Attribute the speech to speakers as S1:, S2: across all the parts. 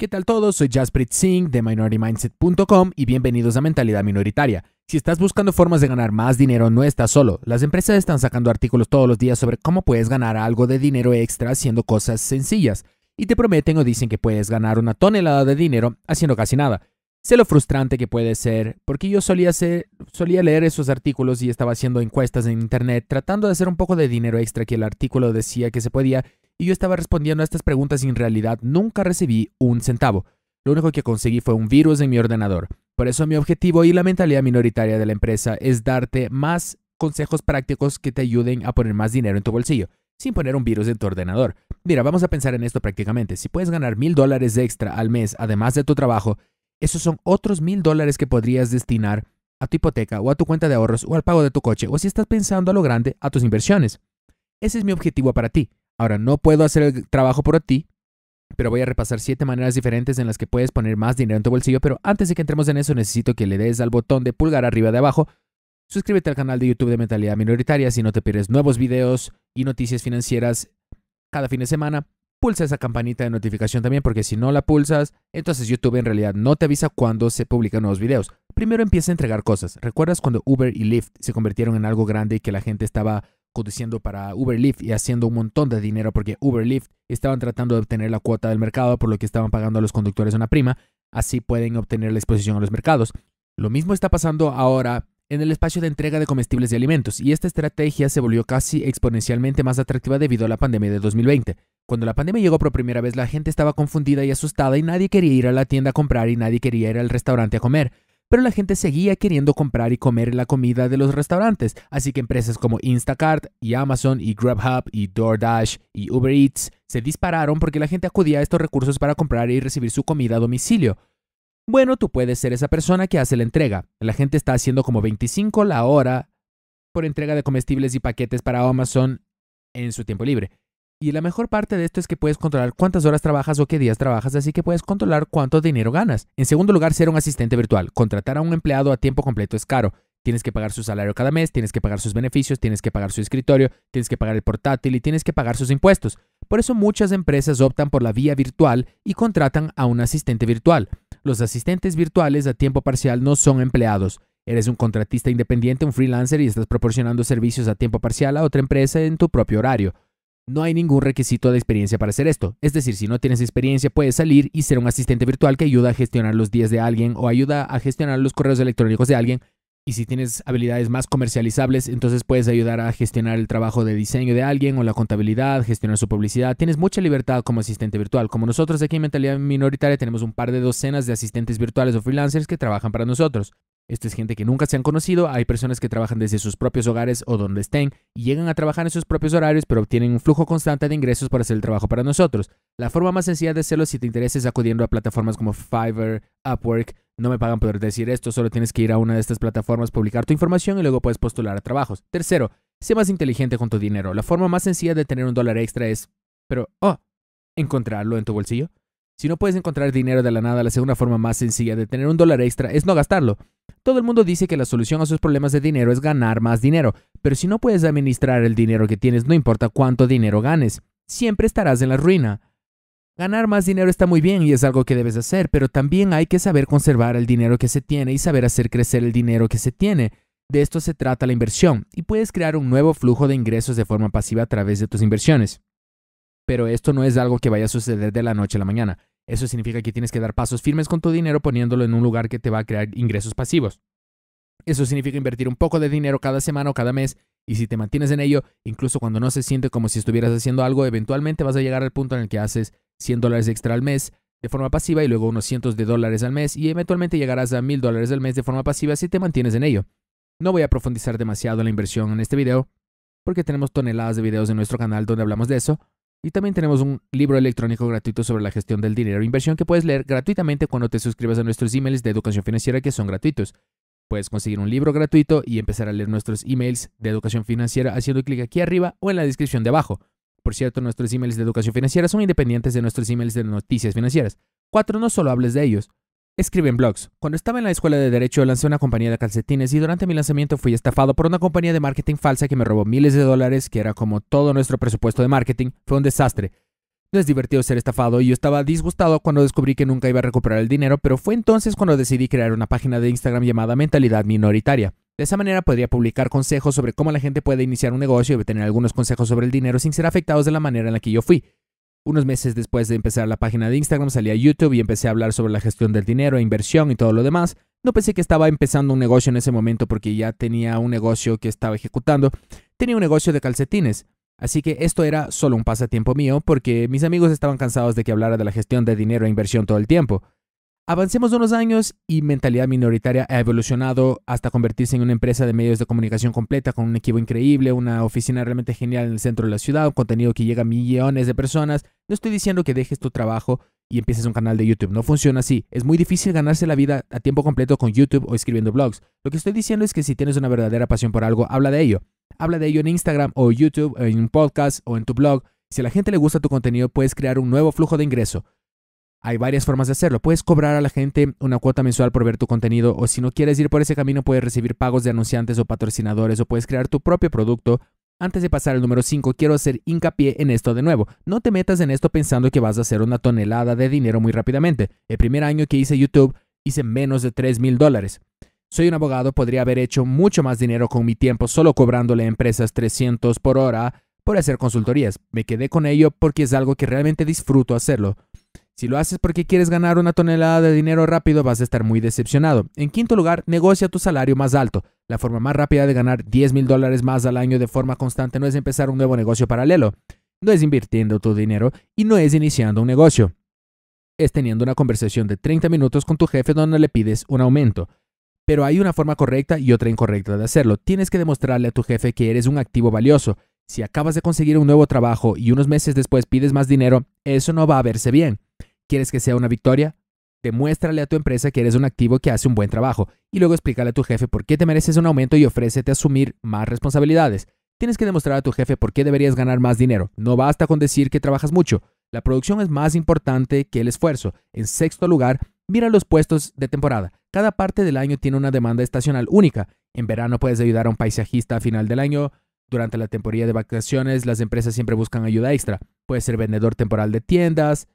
S1: ¿Qué tal todos? Soy Jasprit Singh de MinorityMindset.com y bienvenidos a Mentalidad Minoritaria. Si estás buscando formas de ganar más dinero, no estás solo. Las empresas están sacando artículos todos los días sobre cómo puedes ganar algo de dinero extra haciendo cosas sencillas. Y te prometen o dicen que puedes ganar una tonelada de dinero haciendo casi nada. Sé lo frustrante que puede ser, porque yo solía, solía leer esos artículos y estaba haciendo encuestas en internet tratando de hacer un poco de dinero extra que el artículo decía que se podía y yo estaba respondiendo a estas preguntas y en realidad nunca recibí un centavo. Lo único que conseguí fue un virus en mi ordenador. Por eso mi objetivo y la mentalidad minoritaria de la empresa es darte más consejos prácticos que te ayuden a poner más dinero en tu bolsillo, sin poner un virus en tu ordenador. Mira, vamos a pensar en esto prácticamente. Si puedes ganar mil dólares extra al mes, además de tu trabajo, esos son otros mil dólares que podrías destinar a tu hipoteca o a tu cuenta de ahorros o al pago de tu coche o si estás pensando a lo grande, a tus inversiones. Ese es mi objetivo para ti. Ahora, no puedo hacer el trabajo por ti, pero voy a repasar siete maneras diferentes en las que puedes poner más dinero en tu bolsillo. Pero antes de que entremos en eso, necesito que le des al botón de pulgar arriba de abajo. Suscríbete al canal de YouTube de Mentalidad Minoritaria si no te pierdes nuevos videos y noticias financieras cada fin de semana. Pulsa esa campanita de notificación también porque si no la pulsas, entonces YouTube en realidad no te avisa cuando se publican nuevos videos. Primero empieza a entregar cosas. ¿Recuerdas cuando Uber y Lyft se convirtieron en algo grande y que la gente estaba conduciendo para Uber Lyft y haciendo un montón de dinero porque Uber Lyft estaban tratando de obtener la cuota del mercado por lo que estaban pagando a los conductores una prima, así pueden obtener la exposición a los mercados. Lo mismo está pasando ahora en el espacio de entrega de comestibles y alimentos, y esta estrategia se volvió casi exponencialmente más atractiva debido a la pandemia de 2020. Cuando la pandemia llegó por primera vez, la gente estaba confundida y asustada y nadie quería ir a la tienda a comprar y nadie quería ir al restaurante a comer pero la gente seguía queriendo comprar y comer la comida de los restaurantes, así que empresas como Instacart y Amazon y Grubhub y DoorDash y Uber Eats se dispararon porque la gente acudía a estos recursos para comprar y recibir su comida a domicilio. Bueno, tú puedes ser esa persona que hace la entrega. La gente está haciendo como 25 la hora por entrega de comestibles y paquetes para Amazon en su tiempo libre. Y la mejor parte de esto es que puedes controlar cuántas horas trabajas o qué días trabajas, así que puedes controlar cuánto dinero ganas. En segundo lugar, ser un asistente virtual. Contratar a un empleado a tiempo completo es caro. Tienes que pagar su salario cada mes, tienes que pagar sus beneficios, tienes que pagar su escritorio, tienes que pagar el portátil y tienes que pagar sus impuestos. Por eso muchas empresas optan por la vía virtual y contratan a un asistente virtual. Los asistentes virtuales a tiempo parcial no son empleados. Eres un contratista independiente, un freelancer y estás proporcionando servicios a tiempo parcial a otra empresa en tu propio horario. No hay ningún requisito de experiencia para hacer esto. Es decir, si no tienes experiencia, puedes salir y ser un asistente virtual que ayuda a gestionar los días de alguien o ayuda a gestionar los correos electrónicos de alguien. Y si tienes habilidades más comercializables, entonces puedes ayudar a gestionar el trabajo de diseño de alguien o la contabilidad, gestionar su publicidad. Tienes mucha libertad como asistente virtual. Como nosotros aquí en Mentalidad Minoritaria tenemos un par de docenas de asistentes virtuales o freelancers que trabajan para nosotros. Esto es gente que nunca se han conocido, hay personas que trabajan desde sus propios hogares o donde estén y llegan a trabajar en sus propios horarios, pero obtienen un flujo constante de ingresos para hacer el trabajo para nosotros. La forma más sencilla de hacerlo si te interesa es acudiendo a plataformas como Fiverr, Upwork. No me pagan por decir esto, solo tienes que ir a una de estas plataformas, publicar tu información y luego puedes postular a trabajos. Tercero, sé más inteligente con tu dinero. La forma más sencilla de tener un dólar extra es, pero, oh, encontrarlo en tu bolsillo. Si no puedes encontrar dinero de la nada, la segunda forma más sencilla de tener un dólar extra es no gastarlo. Todo el mundo dice que la solución a sus problemas de dinero es ganar más dinero, pero si no puedes administrar el dinero que tienes, no importa cuánto dinero ganes, siempre estarás en la ruina. Ganar más dinero está muy bien y es algo que debes hacer, pero también hay que saber conservar el dinero que se tiene y saber hacer crecer el dinero que se tiene. De esto se trata la inversión, y puedes crear un nuevo flujo de ingresos de forma pasiva a través de tus inversiones. Pero esto no es algo que vaya a suceder de la noche a la mañana. Eso significa que tienes que dar pasos firmes con tu dinero poniéndolo en un lugar que te va a crear ingresos pasivos. Eso significa invertir un poco de dinero cada semana o cada mes y si te mantienes en ello, incluso cuando no se siente como si estuvieras haciendo algo, eventualmente vas a llegar al punto en el que haces 100 dólares extra al mes de forma pasiva y luego unos cientos de dólares al mes y eventualmente llegarás a mil dólares al mes de forma pasiva si te mantienes en ello. No voy a profundizar demasiado en la inversión en este video porque tenemos toneladas de videos en nuestro canal donde hablamos de eso, y también tenemos un libro electrónico gratuito sobre la gestión del dinero e inversión que puedes leer gratuitamente cuando te suscribas a nuestros emails de educación financiera que son gratuitos. Puedes conseguir un libro gratuito y empezar a leer nuestros emails de educación financiera haciendo clic aquí arriba o en la descripción de abajo. Por cierto, nuestros emails de educación financiera son independientes de nuestros emails de noticias financieras. Cuatro, no solo hables de ellos. Escribe en blogs. Cuando estaba en la escuela de Derecho lancé una compañía de calcetines y durante mi lanzamiento fui estafado por una compañía de marketing falsa que me robó miles de dólares, que era como todo nuestro presupuesto de marketing. Fue un desastre. No es divertido ser estafado y yo estaba disgustado cuando descubrí que nunca iba a recuperar el dinero, pero fue entonces cuando decidí crear una página de Instagram llamada Mentalidad Minoritaria. De esa manera podría publicar consejos sobre cómo la gente puede iniciar un negocio y obtener algunos consejos sobre el dinero sin ser afectados de la manera en la que yo fui. Unos meses después de empezar la página de Instagram salí a YouTube y empecé a hablar sobre la gestión del dinero, e inversión y todo lo demás. No pensé que estaba empezando un negocio en ese momento porque ya tenía un negocio que estaba ejecutando. Tenía un negocio de calcetines. Así que esto era solo un pasatiempo mío porque mis amigos estaban cansados de que hablara de la gestión de dinero e inversión todo el tiempo. Avancemos unos años y Mentalidad Minoritaria ha evolucionado hasta convertirse en una empresa de medios de comunicación completa con un equipo increíble, una oficina realmente genial en el centro de la ciudad, un contenido que llega a millones de personas. No estoy diciendo que dejes tu trabajo y empieces un canal de YouTube. No funciona así. Es muy difícil ganarse la vida a tiempo completo con YouTube o escribiendo blogs. Lo que estoy diciendo es que si tienes una verdadera pasión por algo, habla de ello. Habla de ello en Instagram o YouTube, en un podcast o en tu blog. Si a la gente le gusta tu contenido, puedes crear un nuevo flujo de ingreso. Hay varias formas de hacerlo. Puedes cobrar a la gente una cuota mensual por ver tu contenido o si no quieres ir por ese camino puedes recibir pagos de anunciantes o patrocinadores o puedes crear tu propio producto. Antes de pasar al número 5, quiero hacer hincapié en esto de nuevo. No te metas en esto pensando que vas a hacer una tonelada de dinero muy rápidamente. El primer año que hice YouTube hice menos de 3 mil dólares. Soy un abogado, podría haber hecho mucho más dinero con mi tiempo solo cobrándole a empresas 300 por hora por hacer consultorías. Me quedé con ello porque es algo que realmente disfruto hacerlo. Si lo haces porque quieres ganar una tonelada de dinero rápido, vas a estar muy decepcionado. En quinto lugar, negocia tu salario más alto. La forma más rápida de ganar 10 mil dólares más al año de forma constante no es empezar un nuevo negocio paralelo, no es invirtiendo tu dinero y no es iniciando un negocio. Es teniendo una conversación de 30 minutos con tu jefe donde le pides un aumento. Pero hay una forma correcta y otra incorrecta de hacerlo. Tienes que demostrarle a tu jefe que eres un activo valioso. Si acabas de conseguir un nuevo trabajo y unos meses después pides más dinero, eso no va a verse bien. ¿Quieres que sea una victoria? Demuéstrale a tu empresa que eres un activo que hace un buen trabajo y luego explícale a tu jefe por qué te mereces un aumento y ofrécete asumir más responsabilidades. Tienes que demostrar a tu jefe por qué deberías ganar más dinero. No basta con decir que trabajas mucho. La producción es más importante que el esfuerzo. En sexto lugar, mira los puestos de temporada. Cada parte del año tiene una demanda estacional única. En verano puedes ayudar a un paisajista a final del año. Durante la temporada de vacaciones, las empresas siempre buscan ayuda extra. Puedes ser vendedor temporal de tiendas,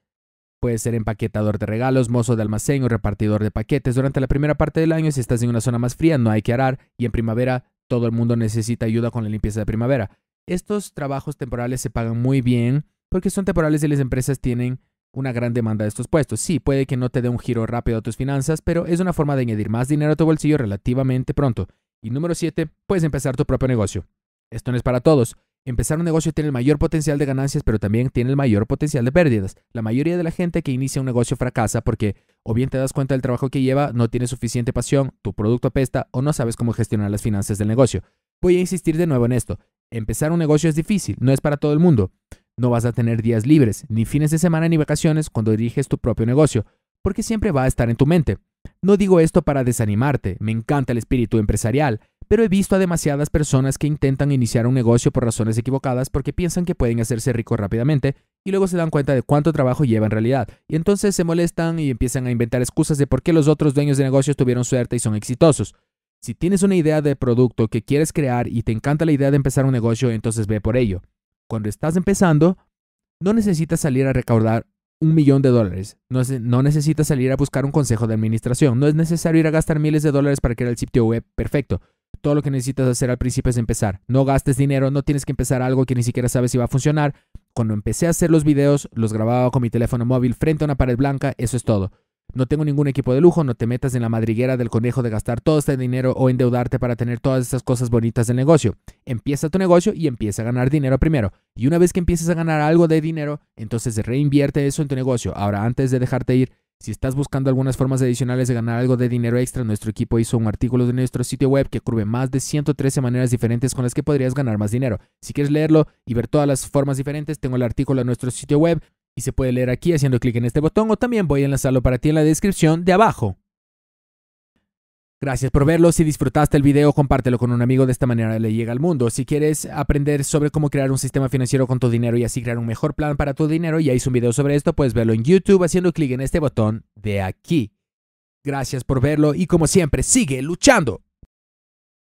S1: Puede ser empaquetador de regalos, mozo de almacén o repartidor de paquetes. Durante la primera parte del año, si estás en una zona más fría, no hay que arar y en primavera todo el mundo necesita ayuda con la limpieza de primavera. Estos trabajos temporales se pagan muy bien porque son temporales y las empresas tienen una gran demanda de estos puestos. Sí, puede que no te dé un giro rápido a tus finanzas, pero es una forma de añadir más dinero a tu bolsillo relativamente pronto. Y número 7, puedes empezar tu propio negocio. Esto no es para todos. Empezar un negocio tiene el mayor potencial de ganancias, pero también tiene el mayor potencial de pérdidas. La mayoría de la gente que inicia un negocio fracasa porque o bien te das cuenta del trabajo que lleva, no tienes suficiente pasión, tu producto apesta o no sabes cómo gestionar las finanzas del negocio. Voy a insistir de nuevo en esto. Empezar un negocio es difícil, no es para todo el mundo. No vas a tener días libres, ni fines de semana ni vacaciones cuando diriges tu propio negocio, porque siempre va a estar en tu mente. No digo esto para desanimarte, me encanta el espíritu empresarial, pero he visto a demasiadas personas que intentan iniciar un negocio por razones equivocadas porque piensan que pueden hacerse ricos rápidamente y luego se dan cuenta de cuánto trabajo lleva en realidad. Y entonces se molestan y empiezan a inventar excusas de por qué los otros dueños de negocios tuvieron suerte y son exitosos. Si tienes una idea de producto que quieres crear y te encanta la idea de empezar un negocio, entonces ve por ello. Cuando estás empezando, no necesitas salir a recaudar un millón de dólares. No, no, necesitas salir a buscar un consejo de administración. No es necesario ir a gastar miles de dólares para crear el sitio web perfecto todo lo que necesitas hacer al principio es empezar. No gastes dinero, no tienes que empezar algo que ni siquiera sabes si va a funcionar. Cuando empecé a hacer los videos, los grababa con mi teléfono móvil frente a una pared blanca, eso es todo. No tengo ningún equipo de lujo, no te metas en la madriguera del conejo de gastar todo este dinero o endeudarte para tener todas estas cosas bonitas del negocio. Empieza tu negocio y empieza a ganar dinero primero. Y una vez que empieces a ganar algo de dinero, entonces reinvierte eso en tu negocio. Ahora, antes de dejarte ir, si estás buscando algunas formas adicionales de ganar algo de dinero extra, nuestro equipo hizo un artículo de nuestro sitio web que cubre más de 113 maneras diferentes con las que podrías ganar más dinero. Si quieres leerlo y ver todas las formas diferentes, tengo el artículo en nuestro sitio web y se puede leer aquí haciendo clic en este botón o también voy a enlazarlo para ti en la descripción de abajo. Gracias por verlo. Si disfrutaste el video, compártelo con un amigo. De esta manera le llega al mundo. Si quieres aprender sobre cómo crear un sistema financiero con tu dinero y así crear un mejor plan para tu dinero, ya hice un video sobre esto, puedes verlo en YouTube haciendo clic en este botón de aquí. Gracias por verlo y como siempre, sigue luchando.